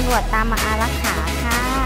ำรวจตามมาอารักขาค่ะ